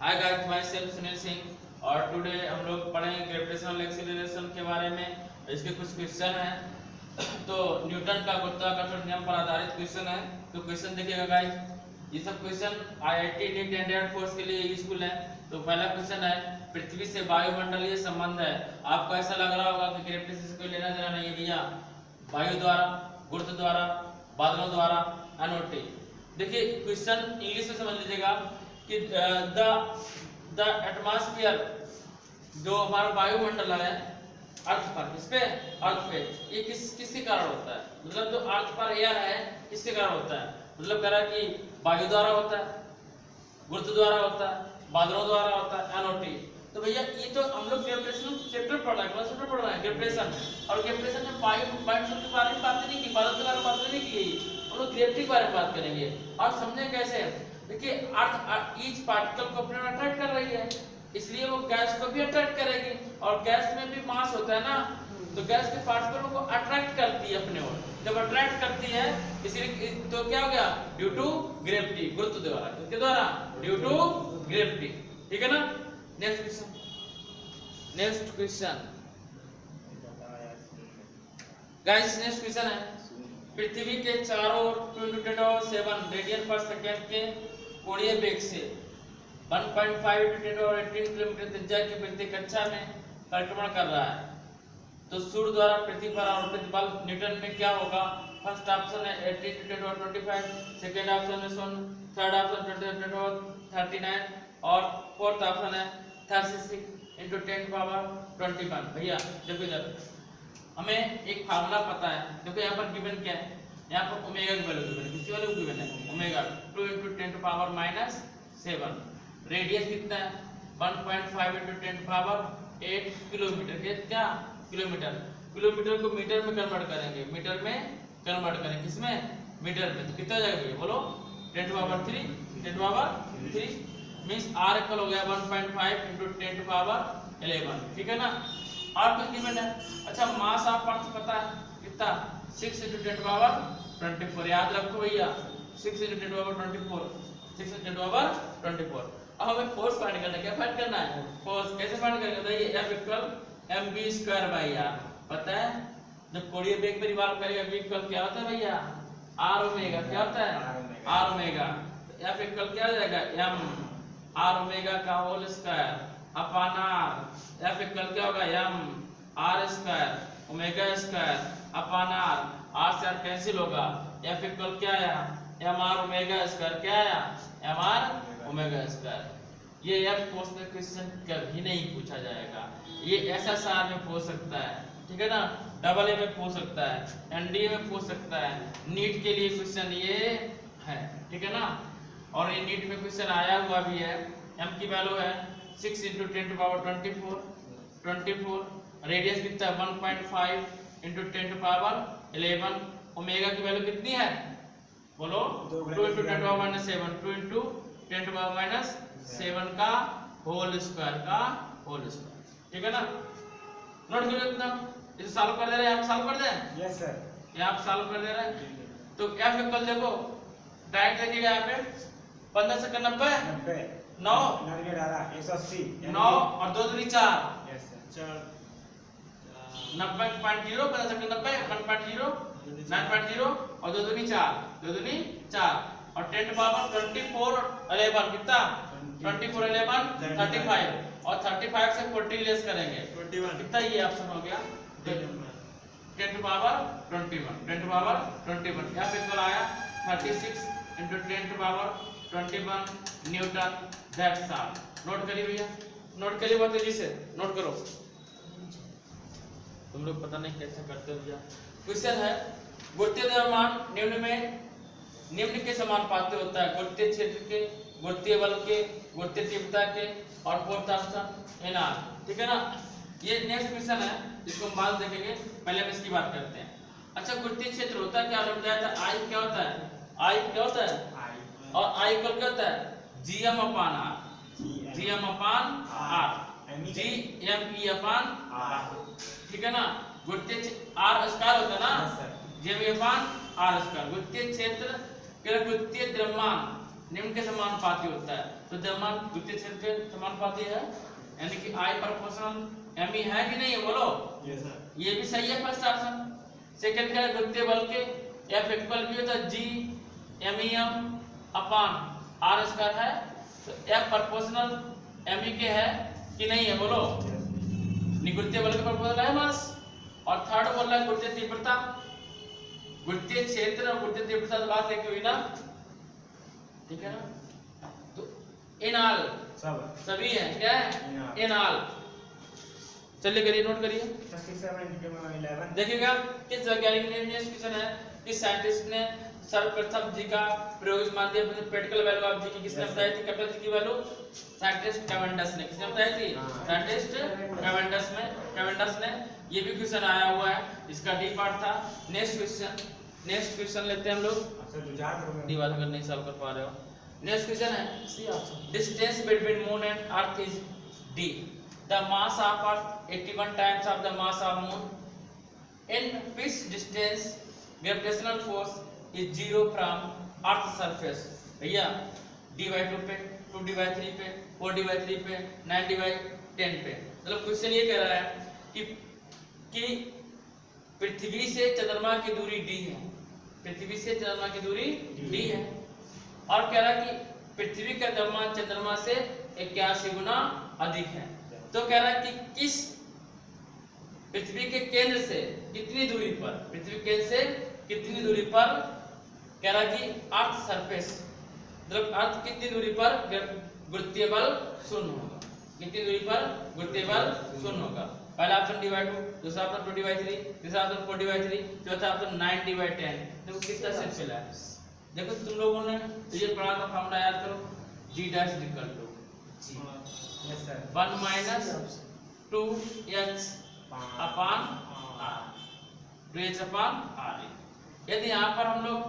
Hi guys myself Sunil Singh और today हम लोग पढ़ेंगे ग्रेविटेशनल एक्सीलरेशन के बारे में। इसके कुछ क्वेश्चन हैं। तो न्यूटन का गुरुत्वाकर्षण नियम पर आधारित क्वेश्चन है। तो क्वेश्चन देखिएगा गाइस ये सब question IIT NEET and air force के लिए यूजफुल है। तो पहला क्वेश्चन है, पृथ्वी से वायुमंडलीय संबंध है। आपको ऐसा लग रहा होगा कि ग्रेविटेशन से कोई लेना देना नहीं है भैया। वायु द्वारा, गुरुत्व द्वारा, बादलों द्वारा अनोटी देखिए क्वेश्चन इंग्लिश में समझ लीजिएगा। कि द द एटमॉस्फेयर जो हमारा वायुमंडल है अर्थ पर किस पे अर्थ पे, ये किस, किसके कारण होता है? मतलब जो अर्थ पर एयर है, किसके कारण होता है? मतलब कह रहा है कि वायु द्वारा होता है, गुरुत्व द्वारा होता है, बादलों द्वारा होता है एनओटी तो भैया, ये तो हम लोग ग्रेविटेशन चैप्टर पढ़ रहे हैं कौन चैप्टर पढ़ रहे हैं ग्रेविटेशन और ग्रेविटेशन में वायु वायुमंडल के बारे में बात नहीं की, बादल के बारे में बात नहीं की हम लोग ग्रेविटी के बारे में बात करेंगे। और समझे कैसे? देखिए, अर्थ ईच पार्टिकल को अपने अट्रैक्ट कर रही है, इसलिए वो गैस को भी अट्रैक्ट करेगी। और गैस में भी मास होता है ना तो गैस के पार्टिकलों को अट्रैक्ट करती है अपने ओर। जब अट्रैक्ट करती है इसलिए तो क्या हो गया? ड्यू टू ग्रेविटी गुरुत्व द्वारा। किसके द्वारा? ड्यू टू ग्रेविटी ठीक है ना? Next question next question guys next question है। पृथ्वी के चारों ओर 2.7 रेडियन पर सेकंड के कोणीय वेग से। 1.5 into 10 और 18 किलोमीटर त्रिज्या की वृत्ति कक्षा में परिक्रमण कर रहा है। तो सूर्य द्वारा पृथ्वी पर आरोपित बल न्यूटन में क्या होगा? फ़र्स्ट ऑप्शन है 18 into 10 और 25 सेकंड ऑप्शन है सुन थर्ड ऑप्शन 20 into 10 और 39 और फोर्थ ऑप्शन है 36 into 10 पावर 21 भैया, देखो इधर। हमें एक फार्मूला पता है। देखो यहाँ पर गिवन क्या है? यहाँ पर ओमेगा की वैल्यू गिवन है। किसी वैल्यू गिवन है? Omega 2 into 10 to power minus 7 radius कितना है? 1.5 into 10 पावर 8 किलोमीटर के क्या? किलोमीटर किलोमीटर को मीटर में कन्वर्ट करेंगे। मीटर में कन्वर्ट करेंगे। किसमें? मीटर में। तो कितना हो जाएगा भैया? बोलो। 10 to power 3 10 to power 3 means r equal हो गया 1.5 into 10 to पावर 11 ठीक है ना? और कुछ गिवन है? अच्छा मास ऑफ़ अर्थ पता है? कितना? 6 into 10 पावर 24 याद रखो भैया। 6 into 10 पावर 24 6 into 10 पावर 24 अब हमें फोर्स फाइंड करना है। क्या फाइंड करना है? फोर्स कैसे फाइंड करेंगे बताइए? F equal mv square by r पता है? जब कोणीय वेग में रिवॉल्व करेगा v इक्वल क्या होता है भैया? R ओमेगा क्या होता है? R ओमेगा F इक्वल क्या जाएगा? M. R ओमेगा का whole square upon r. F equal क्या होगा? M. R square omega square upon r. r से r कैंसिल होगा। F इक्वल क्या आया m r ओमेगा स्क्वायर क्या आया m r ओमेगा स्क्वायर ये F पोस्ट क्वेश्चन कभी नहीं पूछा जाएगा। ये एस एस आर में पूछ सकता है। ठीक है ना? डबल ए में पूछ सकता है। एनडीए में पूछ सकता है। नीट के लिए क्वेश्चन ये है। ठीक है ना? और ये नीट में क्वेश्चन आया हुआ भी है। M की वैल्यू है six into ten to power twenty four twenty four radius कितना है? One point five into ten to power eleven omega की वैल्यू कितनी है? बोलो two into ten to power minus seven two into ten to power minus seven का whole square का whole square ठीक है ना? नोट करो इतना। इसे सॉल्व कर दे रहे हैं? आप सॉल्व कर दें यस सर ये आप सॉल्व कर दे रहे हैं? तो एफ़ इक्वल देखो डायरेक्ट देखिएगा यहाँ पे। पंद्रह सेकंड नब्बे? नब्बे। नौ। सौ नौ और दो दूनी चार। यस सर नब्बे पॉइंट ज़ीरो पंद्रह सेकंड नब्बे one point zero nine point zero और दो दूनी चार दो दूनी चार। और ten power twenty four eleven कितना? Twenty four eleven thirty five. और थर्टी फाइव से फोर्टी लेस करेंगे। कितना ये ऑप्शन हो गया ten to power twenty one ten to power twenty one. यहाँ पे इक्वल आया thirty six into ten to power twenty one newton that's all. Note करिए भैया। नोट करिए बहुत तेज़ी से नोट करो। तुम लोग पता नहीं कैसे करते हो भैया क्वेश्चन है गुरुत्वीय द्रव्यमान निम्न में, निम्न के समानुपाती होता है? गुरुत्वीय क्षेत्र के गुरुत्वीय बल के गुरुत्वीय तीव्रता के और फोर्थ ऑप्शन एन आर ठीक है ना? ये नेक्स्ट क्वेश्चन है इसको हम बाद देखेंगे, पहले हम इसकी बात करते हैं। अच्छा गुरुत्वीय क्षेत्र होता क्या हमने बताया था? आई क्या होता है? आई क्या होता है? और आई इक्वल क्या होता है? G M upon R G M upon R G M E upon R. ठीक है ना? गुरुत्वीय आर स्क्वायर होता ना? Yes, sir. G M E upon R square गुरुत्वीय क्षेत्र के गुरुत्वीय द्रव्यमान निम्न के समानुपाती होता है। तो द्रव्यमान द्वितीय क्षेत्र के समानुपाती है? यानी कि आई प्रोपोर्शनल एम ई है कि नहीं? है बोलो। Yes, sir. ये भी सही है फ़र्स्ट ऑप्शन सेकंड क्या है? बल के एफ़ इक्वल भी होता है G M E M upon. R square है। तो एफ़ प्रोपोर्शनल एम ई के है। कि नहीं है? बोलो। निगुत्य बल का प्रपोजल है बस। और थर्ड बोल रहा है गुरुत्वीय तीव्रता। गुरुत्वीय क्षेत्र और गुरुत्वीय तीव्रता बात लेके हुई ना? ठीक है ना? तो इन ऑल सब सभी है क्या है? All. इन ऑल चलिए करिए नोट करिए। देखिएगा किस वैज्ञानिक ने क्वेश्चन है? किस साइंटिस्ट ने सर्वप्रथम जी का प्रयोग मान दिया प्रैक्टिकल वैल्यू ऑफ़ जी की किसने बताई थी? कैपिटल जी की वैल्यू साइंटिस्ट कैवेंडस ने। किसने बताई थी? हाँ। साइंटिस्ट कैवेंडस में कैवेंडस ने ये भी क्वेश्चन आया हुआ है। इसका डी पार्ट था। नेक्स्ट क्वेश्चन नेक्स्ट क्वेश्चन लेते हैं हम लोग। अच्छा, दो करोगे। दीवार अगर नहीं सॉल्व कर पा रहे हो। नेक्स्ट क्वेश्चन है। Distance between moon and earth is d. The mass of earth 81 times of the mass of moon. In which distance gravitational force is zero from earth surface भैया d by 2 पे 2 d by 3 पे 4 d by 3 पे 9 d by 10 पे। मतलब question ये कह रहा है कि कि पृथ्वी से चंद्रमा की दूरी d है। पृथ्वी से चंद्रमा की दूरी d है। और कह रहा है कि पृथ्वी का द्रव्यमान चंद्रमा से इक्यासी गुना अधिक है। तो कह रहा है कि किस पृथ्वी के केंद्र से कितनी दूरी पर पृथ्वी केंद्र से कितनी दूरी पर कह रहा कि अर्थ सरफेस मतलब अर्थ कितनी दूरी पर गुरुत्वीय बल शून्य होगा? कितनी दूरी पर गुरुत्वीय बल शून्य होगा? पहला ऑप्शन डिवाइड टू दूसरा ऑप्शन टू डिवाइड थ्री तीसरा ऑप्शन फोर डिवाइड थ्री चौथा ऑप्शन नाइन डिवाइड टेन देखो कितना सिंपल है। देखो तुम लोगों ने तो ये पढ़ा था फॉर्मूला याद करो g dash equal to. 1 minus 2h पाँच। अपान r 2h अपान r यदि यहाँ पर हम लोग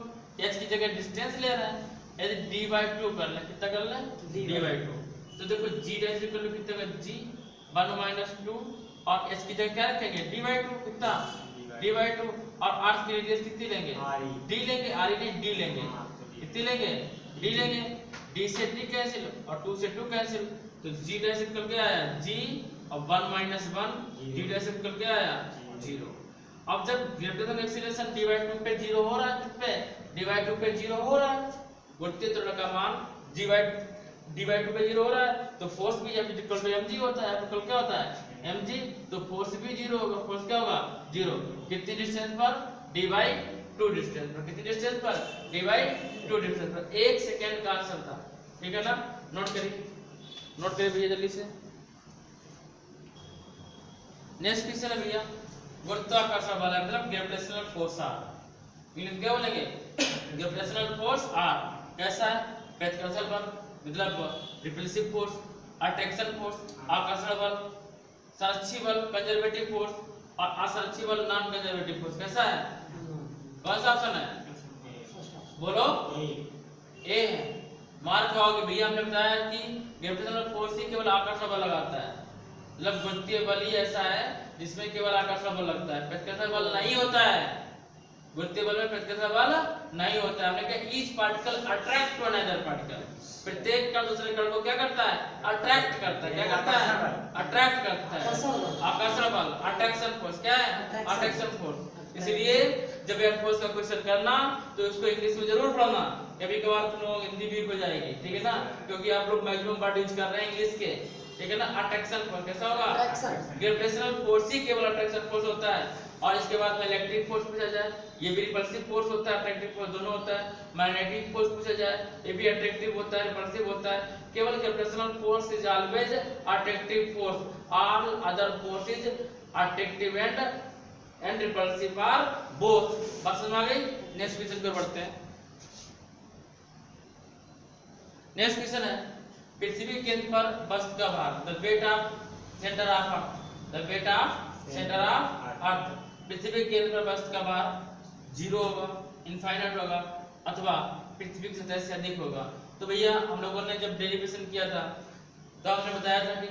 h की जगह डिस्टेंस ले रहे हैं यदि d by 2 कर लें कितना कर लें? by by 2 तो देखो g डैश इक्वल टू कितना g? 1 माइनस 2 और h की जगह क्या रखेंगे? d by 2 कितना? d by 2 और r की रेडियस कितनी लेंगे? RE. d लेंगे r नहीं d लेंगे. हाँ, तो। कितनी लेंगे? d लेंगे. d से d कैंसिल और 2 से 2 कैंसिल तो g डैश इक्वल क्या आया? g. और 1 माइनस 1 g डैश इक्वल क्या आया. 0 अब जब ग्रेविटेशन एक्सीलरेशन d by 2 पे 0 हो रहा है किस पे by 2 पे 0 हो रहा है। गुरुत्वीय त्वरण का मान d by 2 पे 0 हो रहा है तो फोर्स भी F इक्वल टू mg होता है F इक्वल क्या होता है? Mg तो फोर्स भी 0 होगा फोर्स क्या होगा? 0 कितनी डिस्टेंस पर? By 2 डिस्टेंस पर। कितनी डिस्टेंस पर? By 2 डिस्टेंस पर। एक सेकंड का आंसर था। ठीक है ना? नोट करिए। नोट करिए भैया जल्दी से। नेक्स्ट क्वेश्चन है भैया। गुरुत्वाकर्षण बल मतलब ग्रेविटेशनल फोर्स आर इंग्लिश क्या बोलेंगे? ग्रेविटेशनल फोर्स आर कैसा है? गुरुत्वाकर्षण बल मतलब रिपल्सिव फोर्स अट्रैक्शन फोर्स आकर्षण बल, संरक्षी बल कंजर्वेटिव फोर्स और असंरक्षी बल नॉन कंजर्वेटिव फोर्स कैसा है? कौन सा ऑप्शन है? बोलो. ए है। मार खाओगे, भैया हमने बताया कि ग्रेविटेशनल फोर्स ही केवल आकर्षण बल लगाता है। मतलब गुरुत्वीय बल ही ऐसा है जिसमें केवल आकर्षण बल लगता है। प्रतिकर्षण बल नहीं होता है। गुरुत्वीय बल में प्रतिकर्षण बल नहीं होता है। हमने कहा each particle attract to another particle प्रत्येक कण दूसरे कण को क्या करता है? अट्रैक्ट करता है। क्या करता है? अट्रैक्ट करता है। आकर्षण बल अट्रैक्शन फोर्स क्या है? अट्रैक्शन फोर्स इसलिए जब एयर फोर्स का क्वेश्चन करना तो इसको इंग्लिश में ज़रूर पढ़ना। कभी कभार तुम लोग हिंदी भी हो जाएगी ठीक है ना? क्योंकि आप लोग मैक्सिमम वर्ड यूज़ कर रहे हैं इंग्लिश के। ठीक है ना? अट्रैक्शन फोर्स कैसा होगा? ग्रेविटेशनल फोर्स ही केवल अट्रैक्शन फोर्स होता है। और इसके बाद में इलेक्ट्रिक फोर्स पूछा जाए, ये भी रिपल्सिव फोर्स होता है अट्रैक्टिव फोर्स दोनों होता है मैग्नेटिक फोर्स पूछा जाए, ये भी अट्रैक्टिव होता है रिपल्सिव होता है, केवल gravitational force is always attractive force all other forces attractive and and repulsive are both बात समझ आ गई? नेक्स्ट क्वेश्चन पे बढ़ते हैं। नेक्स्ट क्वेश्चन है, पृथ्वी केंद्र पर वस्तु का भार the weight of centre of earth the weight of centre of earth पृथ्वी के केंद्र पर वस्तु का भार ज़ीरो होगा इनफाइनाइट होगा अथवा पृथ्वी की सतह से अधिक होगा। तो भैया हम लोगों ने जब डेरिवेशन किया था तो हमने बताया था कि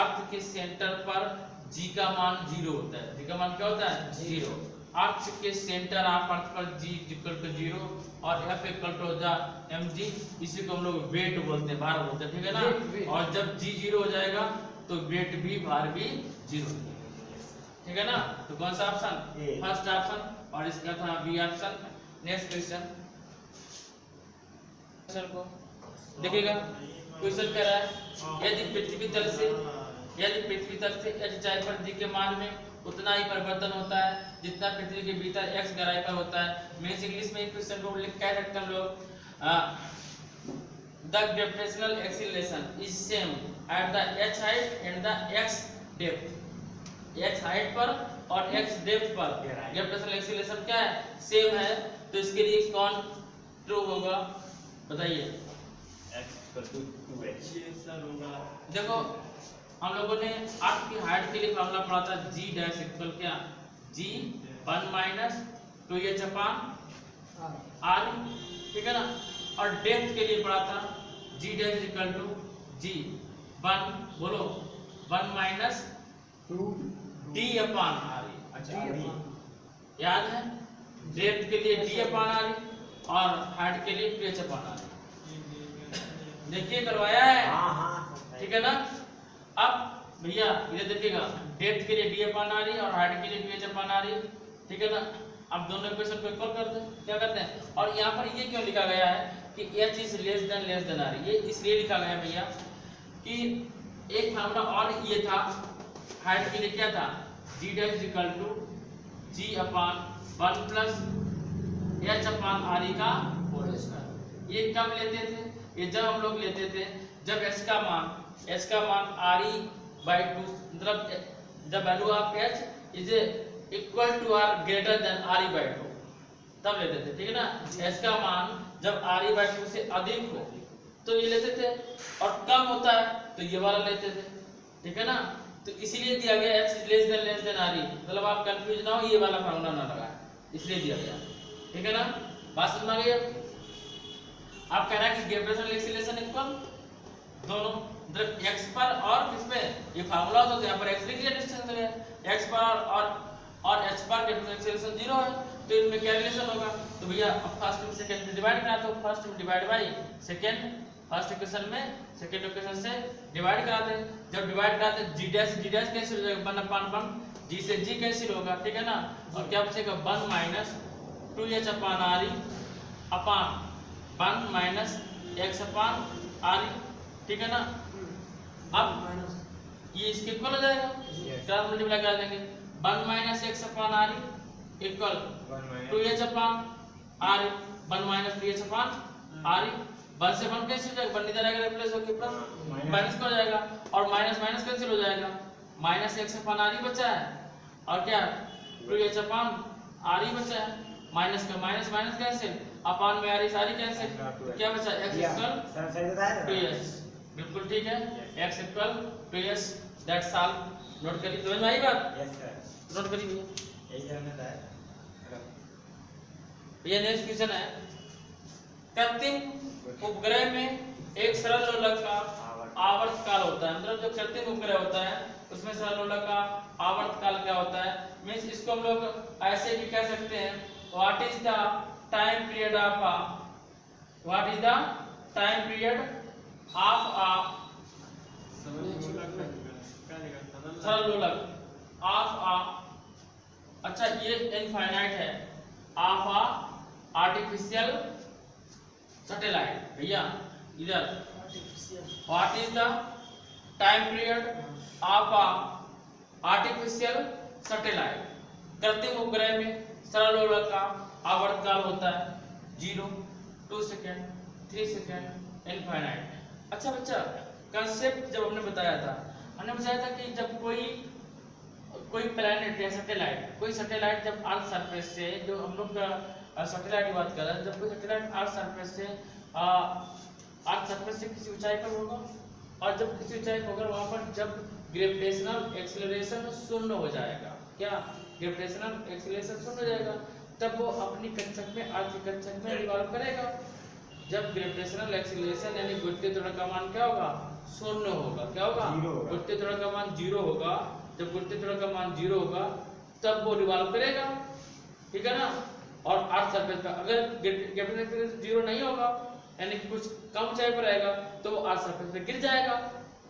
अर्थ के सेंटर पर जी का मान ज़ीरो होता है। जी का मान क्या होता है? ज़ीरो। अक्ष के सेंटर ऑफ़ अर्थ पर g इक्वल टू ज़ीरो और f equal to the mg इसी को हम लोग वेट बोलते हैं भार बोलते हैं ठीक है ना. और जब g ज़ीरो हो जाएगा तो वेट भी भार भी ज़ीरो ठीक है ना? तो कौन सा ऑप्शन फ़र्स्ट ऑप्शन और इसका था B option next question question को देखिएगा। क्वेश्चन कह रहा है यदि पृथ्वी तल से यदि पृथ्वी तल से h ऊंचाई पर d के मान में उतना ही परिवर्तन होता है जितना पृथ्वी के भीतर x गहराई पर होता है। मीन्स इंग्लिश में क्वेश्चन को लिख कह सकते हैं लोग। The gravitational acceleration is same at the h height and the x depth h height पर और x डेप्थ पर। ग्रेविटेशनल एक्सीलरेशन क्या है? सेम है तो इसके लिए कौन ट्रू होगा? बताइए। देखो हम लोगों ने अर्थ की हाइट के लिए फॉर्मूला पढ़ा था g डैश इक्वल क्या? G one minus two H upon R ठीक है ना? और डेप्थ के लिए पढ़ा था g dash equal to g. One बोलो। One minus d upon R याद है? डेप्थ के लिए d अपान आर और हाइट के लिए टू एच अपान आर देखिए करवाया है? ठीक है ना? अब भैया इधर देखिएगा। डेप्थ के लिए डी अपान आ रही और हाइट के लिए डी एच अपान आ रही ठीक है ना? अब दोनों इक्वेशन को इक्वल कर दे। क्या करते हैं? और यहाँ पर ये क्यों लिखा गया है कि H is less than less than आ रही ये इसलिए लिखा गया है भैया कि एक फार्मूला और ये था हाइट के लिए क्या था? G dash equal to G upon one plus H upon R का होल स्क्वायर ये कब लेते थे? ये जब हम लोग लेते थे, जब एच का मान एच का मान आर ई बाई टू मतलब the value of H is equal to R greater than R E by two तब लेते थे, ठीक है ना? एच का मान जब आर ई बाई टू से अधिक हो तो ये लेते थे, और कम होता है तो ये वाला लेते थे, ठीक है ना? तो इसीलिए दिया गया H less than less than R मतलब आप कंफ्यूज ना हो, ये वाला फॉर्मूला ना लगा इसलिए दिया गया। ठीक है ना? बात समझ में आ गई आप कह रहे हैं कि ग्रेविटेशनल एक्सीलरेशन इक्वल दोनों। मतलब x पर और किस पे? ये फार्मूला तो यहाँ पर x लिख दिया डिस्टेंस है। x पर और और h पर ग्रेविटेशनल एक्सीलरेशन ज़ीरो है। तो इनमें क्या रिलेशन होगा? तो भैया, अब फ़र्स्ट में सेकंड में डिवाइड करा तो फ़र्स्ट में divide by second first equation में सेकंड इक्वेशन से डिवाइड कराते हैं। जब डिवाइड कराते हैं g dash g dash cancel हो जाएगा? 1 अपान 1 g से g कैंसिल होगा? ठीक है ना? और क्या बचेगा 1 minus 2h upon r e upon one minus X upon R ठीक है ना? अब ये इसके इक्वल हो जाएगा। क्रॉस मल्टीप्लाई कर देंगे। One minus X upon R equal to H upon R one minus two H upon R one से वन कैंसिल हो जाएगा? वन इधर आएगा रिप्लेस होकर प्लस माइनस हो जाएगा? और माइनस माइनस कैंसिल हो जाएगा? माइनस एक्स अपान आर ही बचा है। और क्या? टू एच अपान आर ही बचा है। माइनस का माइनस माइनस कैंसिल अपान में आ रही सारी कैंसिल क्या बचा? x इक्वल टू एस बिल्कुल ठीक है। x equal to S that's all note करिए। समझ में आई बात नोट करिए। ये नेक्स्ट क्वेश्चन है। कृत्रिम उपग्रह में एक सरल लोलक का आवर्त काल होता है। मतलब जो कृत्रिम उपग्रह होता है, उसमें सरल लोलक का आवर्त काल क्या होता है? मीन्स इसको हम लोग ऐसे भी कह सकते हैं what is the time period of a, what is the time period of a सरल लोलक ऑफ़ a अच्छा ये इनफाइनाइट है ऑफ़ a आर्टिफिशियल सैटेलाइट भैया, इधर। What is the time period of a artificial satellite कृत्रिम उपग्रह में सरल लोलक का आवर्त काल होता है zero two second three second infinite अच्छा बच्चा कंसेप्ट जब हमने बताया था, हमने बताया था कि जब कोई कोई प्लैनेट या सैटेलाइट कोई सैटेलाइट जब अर्थ सरफेस से, जो हम लोग सैटेलाइट की बात कर रहे हैं जब कोई सैटेलाइट अर्थ सरफेस से अर्थ सरफेस से किसी ऊंचाई पर होगा और जब किसी ऊंचाई पर होगा वहाँ पर जब ग्रेविटेशनल एक्सीलरेशन शून्य हो जाएगा क्या? ग्रेविटेशनल एक्सीलरेशन शून्य हो जाएगा तब वो अपनी कक्षक में अर्थ कक्षक में रिवॉल्व करेगा। जब ग्रेविटेशनल एक्सीलरेशन यानी गुरुत्वीय त्वरण का मान क्या होगा? शून्य होगा। क्या होगा। गुरुत्वीय त्वरण का मान ज़ीरो होगा। जब गुरुत्वीय त्वरण का मान ज़ीरो होगा तब वो रिवॉल्व करेगा। ठीक है ना? और अर्थ सरफेस पे अगर ग्रेविटेशनल ज़ीरो नहीं होगा, यानी कि कुछ कम ऊंचाई पर रहेगा तो वो अर्थ सरफेस पे गिर जाएगा।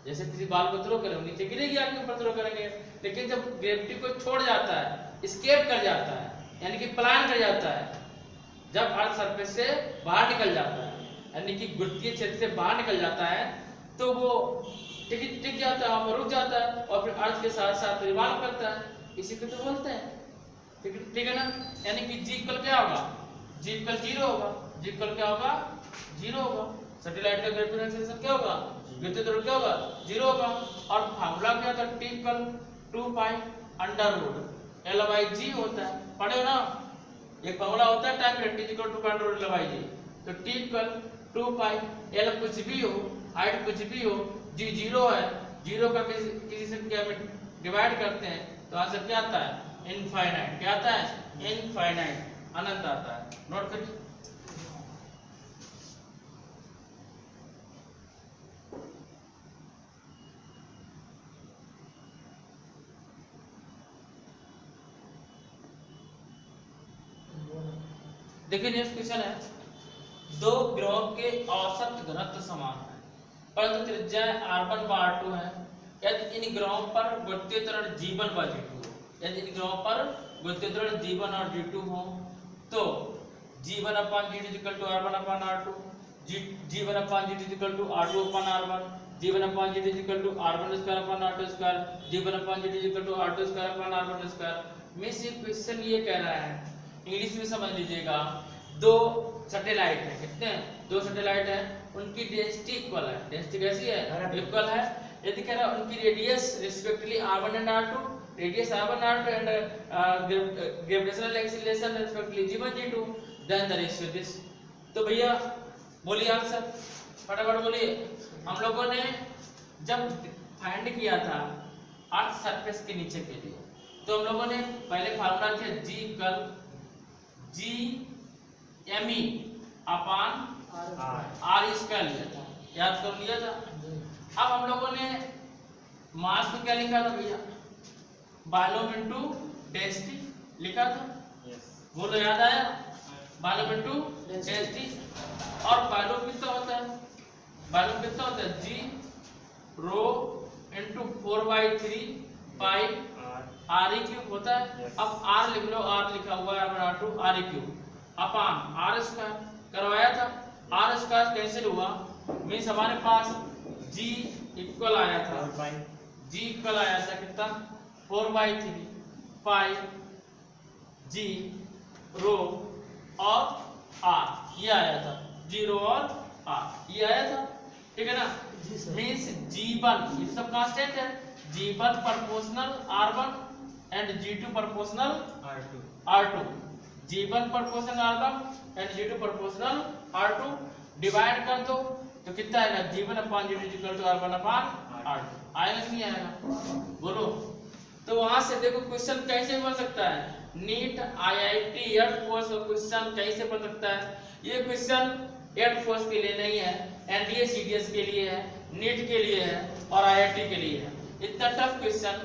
जैसे किसी बाल को थ्रो करें नीचे गिरेगी आपके ऊपर थ्रो करेंगे। लेकिन जब ग्रेविटी को छोड़ जाता है स्केप कर जाता है, यानी कि पलायन कर जाता है, जब अर्थ सरफेस से बाहर निकल जाता है, यानी कि गुरुत्वीय क्षेत्र से बाहर निकल जाता है तो वो टिक टिक जाता है, वहाँ पर रुक जाता है और फिर अर्थ के साथ साथ रिवाल्व करता है। इसी को तो बोलते हैं। ठीक है ठीक है ना? यानी कि जी कल क्या होगा? जी कल ज़ीरो होगा। जी कल क्या होगा? ज़ीरो होगा। सैटेलाइट का ग्रेविटेशन क्या होगा? विद्युत त्वरण क्या होगा? ज़ीरो होगा। और फार्मूला क्या था T equal two pi under root L by G होता है। पढ़े हो ना? एक फार्मूला होता है time T equal to pi root L by G तो T equal to pi L कुछ भी हो हाइट कुछ भी हो जी ज़ीरो है। ज़ीरो का किसी किसी संख्या में डिवाइड करते हैं? तो आंसर क्या आता है? इनफाइनाइट। क्या आता है? इनफाइनाइट। अनंत आता है। नोट करिए। देखिए नेक्स्ट क्वेश्चन है। दो ग्रहों के औसत घनत्व समान है। परंतु त्रिज्या r1 व r2 है। यदि इन ग्रहों पर त्वरण g1 व g2 हो यदि इन पर विद्युत डी और डी हो तो G one upon equal to R one upon R two G equal to R two upon R one G equal to R square upon R square G one upon equal to R square upon R square मैं सिर्फ़ question ये कह रहा है English में समझ लीजिएगा दो सैटेलाइट है कितने दो सैटेलाइट है उनकी डेंसिटी इक्वल है। डेंसिटी कैसी है? इक्वल है। यदि कह रहा उनकी radius respectively R and R radius r1 r2 and gravitational acceleration respectively g1 g2 then the ratio this तो भैया बोलिए आंसर फटाफट बोलिए। हम लोगों ने जब फाइंड किया था अर्थ सरफेस के नीचे के लिए तो हम लोगों ने पहले फार्मूला किया G equal G M E upon R square लिया था। याद कर लिया था? अब हम लोगों ने मास को क्या लिखा था भैया? वॉल्यूम इनटू डेंसिटी लिखा था? बोलो याद आया? वॉल्यूम इनटू डेंसिटी और वॉल्यूम कितना होता है? वॉल्यूम कितना होता है? G rho into four by three pi R E cube होता है? अब आर लिख लो आर लिखा हुआ है R two R E cube upon R square करवाया था? आर स्क्वायर कैंसिल हुआ? मीन्स हमारे पास जी इक्वल आया था। जी इक्वल आया था कितना? Four by three pi G rho और आर ये आया था। ज़ीरो और आर ये आया था। ठीक है ना? मीन्स जी वन ये सब कांस्टेंट है? G one proportional R one and G two proportional R two. R two G one proportional R one and G two proportional R two divide कर दो तो कितना आएगा? G one upon G two equal to R one upon R two आएगा कि नहीं आएगा? बोलो। तो वहाँ से देखो क्वेश्चन कैसे बन सकता है? नीट आईआईटी एयर फोर्स का क्वेश्चन कैसे बन सकता है? ये क्वेश्चन एयर फोर्स के लिए नहीं है एनडीए सीडीएस के लिए है नीट के लिए है और आईआईटी के लिए है। इतना टफ क्वेश्चन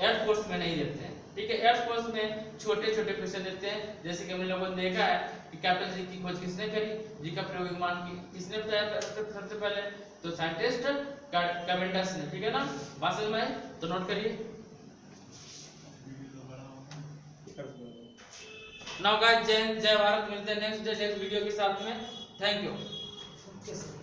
एयर फोर्स में नहीं देते हैं, ठीक है? एयर फोर्स में छोटे छोटे क्वेश्चन देते हैं। जैसे कि हम लोगों ने देखा है कि कैप्टन जी की खोज किसने करी? जी का प्रयोग विमान की किसने बताया सबसे पहले? तो साइंटिस्ट कमेंडस ने, ठीक है ना? बात समझ में तो नोट करिए। गाइस जय हिंद, जय भारत मिलते हैं नेक्स्ट डे नेक्स्ट वीडियो के साथ में. Thank you